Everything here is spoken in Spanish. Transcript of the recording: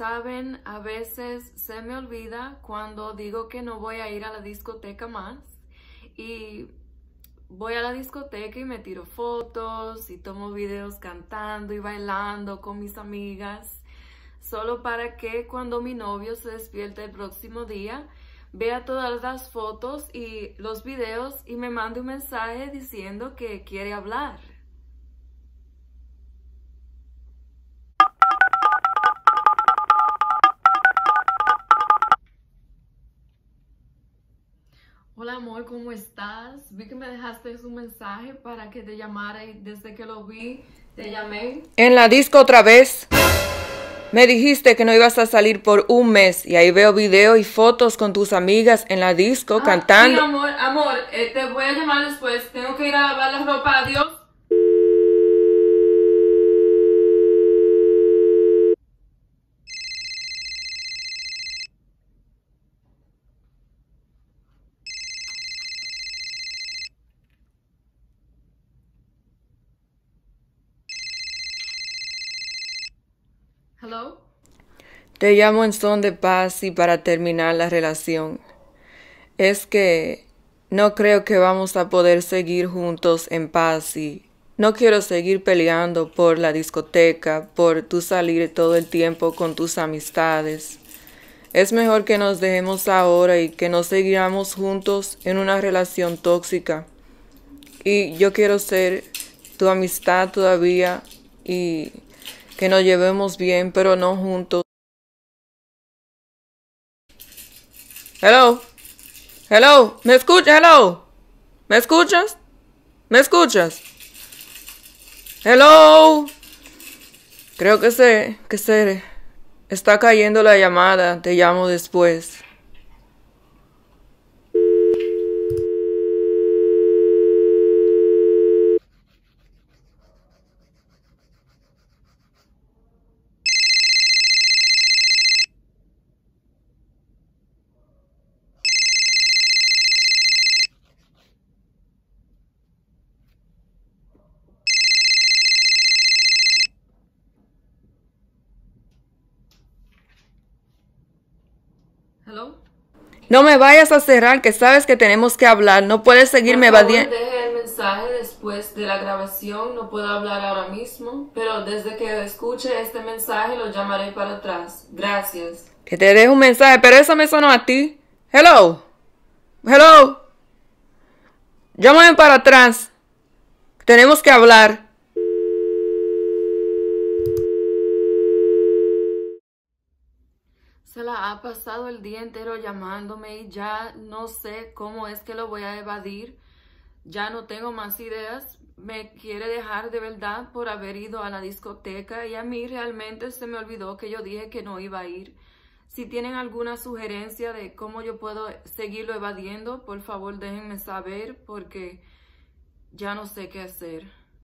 saben, a veces se me olvida cuando digo que no voy a ir a la discoteca más y voy a la discoteca y me tiro fotos y tomo videos cantando y bailando con mis amigas, solo para que cuando mi novio se despierte el próximo día, vea todas las fotos y los videos y me mande un mensaje diciendo que quiere hablar. Hola amor, ¿cómo estás? Vi que me dejaste un mensaje para que te llamara y desde que lo vi te llamé. En la disco otra vez. Me dijiste que no ibas a salir por un mes y ahí veo videos y fotos con tus amigas en la disco Ah, cantando. Sí, amor, amor, eh, te voy a llamar después. Tengo que ir a lavar la ropa. Adiós. Hello? Te llamo en son de paz y para terminar la relación. Es que no creo que vamos a poder seguir juntos en paz y no quiero seguir peleando por la discoteca, por tú salir todo el tiempo con tus amistades. Es mejor que nos dejemos ahora y que no seguiramos juntos en una relación tóxica. Y yo quiero ser tu amistad todavía y que nos llevemos bien, pero no juntos. Hello. Hello. ¿Me escuchas? Hello. ¿Me escuchas? ¿Me escuchas? Hello. Creo que se que se está cayendo la llamada. Te llamo después. Hello? No me vayas a cerrar, que sabes que tenemos que hablar. No puedes seguirme evadiendo. deje el mensaje después de la grabación. No puedo hablar ahora mismo, pero desde que escuche este mensaje lo llamaré para atrás. Gracias. Que te dejo un mensaje, pero eso me sonó a ti. Hello. Hello. Llámame para atrás. Tenemos que hablar. Se la ha pasado el día entero llamándome y ya no sé cómo es que lo voy a evadir. Ya no tengo más ideas. Me quiere dejar de verdad por haber ido a la discoteca y a mí realmente se me olvidó que yo dije que no iba a ir. Si tienen alguna sugerencia de cómo yo puedo seguirlo evadiendo, por favor déjenme saber porque ya no sé qué hacer.